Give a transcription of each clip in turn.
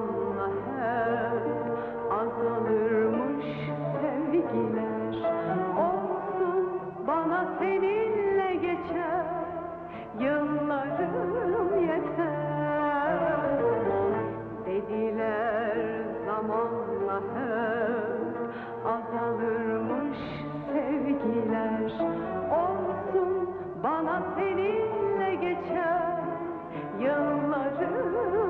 zamanla hep azalırmış sevgiler. Olsun bana seninle geçer yıllarım yeter. Dediler zamanla hep azalırmış sevgiler. Olsun bana seninle geçer yıllarım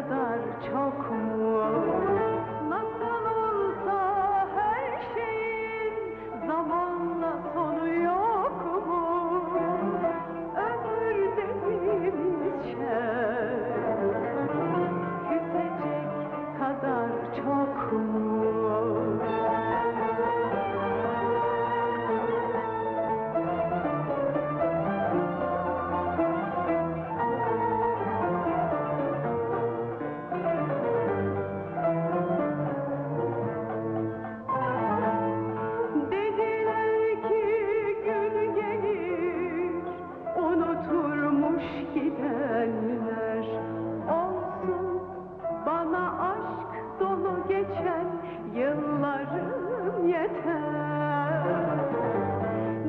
kadar çok mu? gidenler olsun. Bana aşk dolu geçen yıllarım yeter.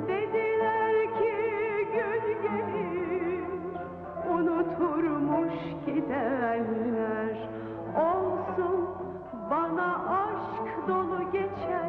Dediler ki gün gelir unuturmuş gidenler olsun. Bana aşk dolu geçen